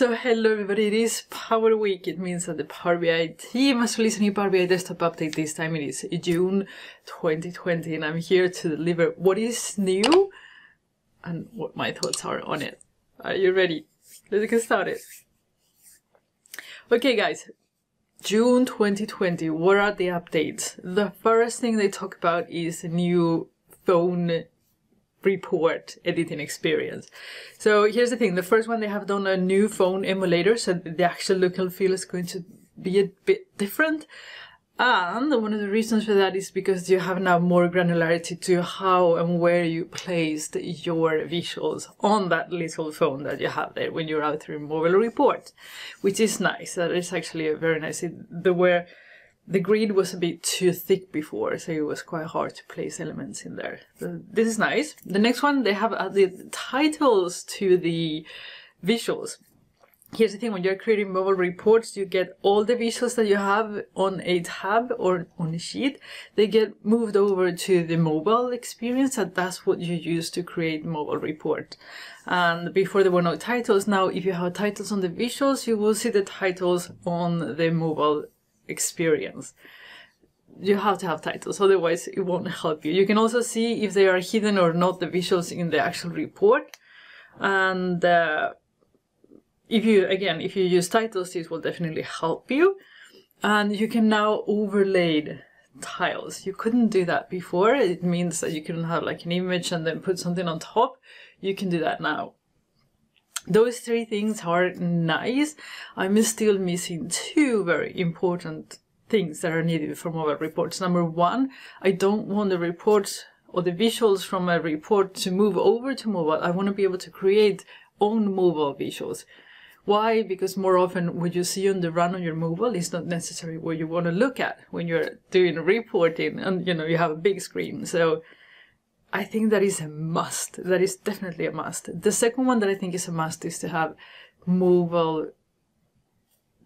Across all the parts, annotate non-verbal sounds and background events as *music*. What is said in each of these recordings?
So hello everybody, it is Power Week. It means that the Power BI team has released a new Power BI desktop update. This time it is June 2020 and I'm here to deliver what is new and what my thoughts are on it. Are you ready? Let's get started. Okay guys, June 2020, what are the updates? The first thing they talk about is a new phone report editing experience. So here's the thing, the first one they have done a new phone emulator, so the actual look and feel is going to be a bit different. And one of the reasons for that is because you have now more granularity to how and where you placed your visuals on that little phone that you have there when you're out through mobile report, which is nice. That is actually a very nice. The where the grid was a bit too thick before, so it was quite hard to place elements in there. So this is nice. The next one, they have uh, added titles to the visuals. Here's the thing, when you're creating mobile reports, you get all the visuals that you have on a tab or on a sheet, they get moved over to the mobile experience and that's what you use to create mobile report. And before there were no titles, now if you have titles on the visuals, you will see the titles on the mobile experience. You have to have titles, otherwise it won't help you. You can also see if they are hidden or not the visuals in the actual report. And uh, if you, again, if you use titles, this will definitely help you. And you can now overlay tiles. You couldn't do that before. It means that you couldn't have like an image and then put something on top. You can do that now. Those three things are nice. I'm still missing two very important things that are needed for mobile reports. Number one, I don't want the reports or the visuals from a report to move over to mobile. I want to be able to create own mobile visuals. Why? Because more often what you see on the run on your mobile is not necessarily what you want to look at when you're doing reporting and you know you have a big screen. So I think that is a must. That is definitely a must. The second one that I think is a must is to have mobile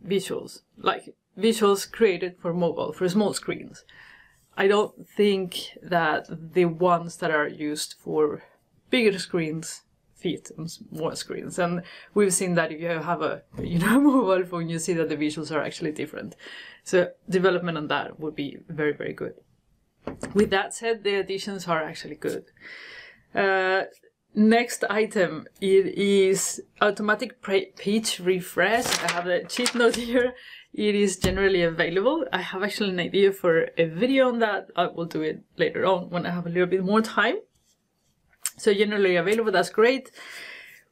visuals, like visuals created for mobile, for small screens. I don't think that the ones that are used for bigger screens fit on small screens. And we've seen that if you have a *laughs* you know *laughs* mobile phone, you see that the visuals are actually different. So development on that would be very, very good. With that said, the additions are actually good. Uh, next item, it is automatic page refresh. I have a cheat note *laughs* here. It is generally available. I have actually an idea for a video on that. I will do it later on when I have a little bit more time. So generally available, that's great.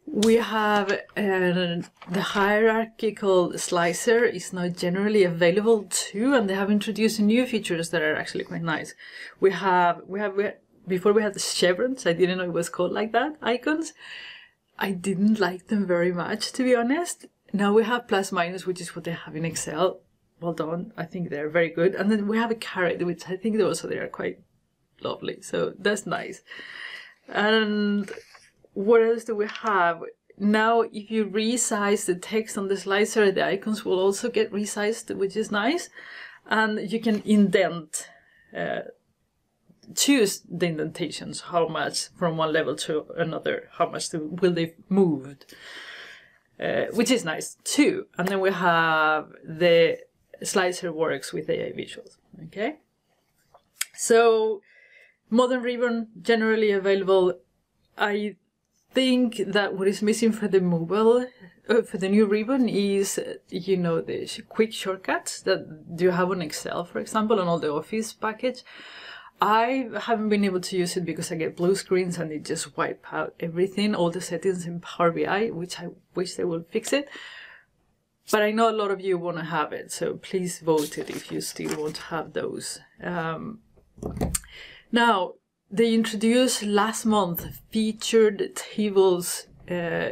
We have uh, the hierarchical slicer is now generally available too, and they have introduced new features that are actually quite nice. We have we have we, before we had the chevrons. I didn't know it was called like that icons. I didn't like them very much, to be honest. Now we have plus minus, which is what they have in Excel. Well done. I think they're very good. And then we have a caret, which I think also they are quite lovely. So that's nice. And what else do we have? Now, if you resize the text on the slicer, the icons will also get resized, which is nice. And you can indent, uh, choose the indentations, how much from one level to another, how much to, will they moved, uh, which is nice too. And then we have the slicer works with AI visuals, okay? So, Modern Ribbon generally available. I think that what is missing for the mobile, uh, for the new ribbon is, you know, the quick shortcuts that you have on Excel, for example, on all the Office package. I haven't been able to use it because I get blue screens and it just wipe out everything, all the settings in Power BI, which I wish they would fix it. But I know a lot of you want to have it, so please vote it if you still want to have those. Um, now, they introduced last month featured tables uh,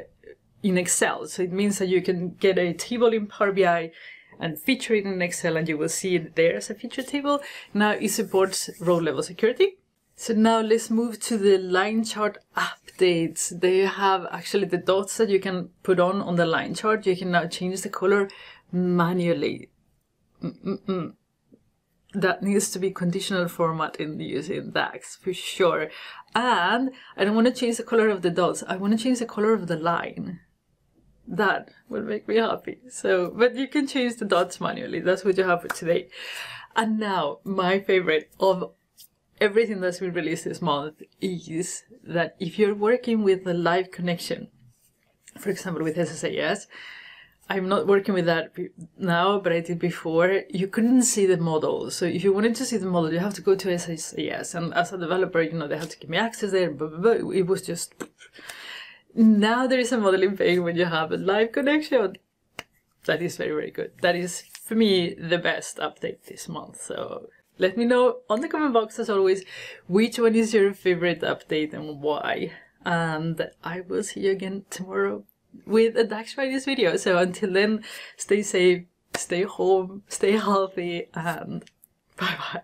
in Excel. So it means that you can get a table in Power BI and feature it in Excel and you will see it there as a feature table. Now it supports row level security. So now let's move to the line chart updates. They have actually the dots that you can put on on the line chart. You can now change the color manually. Mm -mm -mm that needs to be conditional format in using DAX for sure. And I don't want to change the color of the dots. I want to change the color of the line. that will make me happy. So, but you can change the dots manually. That's what you have for today. And now, my favorite of everything that's been released this month is that if you're working with a live connection, for example, with SSAS, I'm not working with that now, but I did before. You couldn't see the model. So if you wanted to see the model, you have to go to SSAS. And as a developer, you know, they have to give me access there. Blah. It was just. Now there is a modeling pane when you have a live connection. That is very, very good. That is, for me, the best update this month. So let me know on the comment box, as always, which one is your favorite update and why. And I will see you again tomorrow with a Dax Fridays video. So until then, stay safe, stay home, stay healthy, and *laughs* bye bye.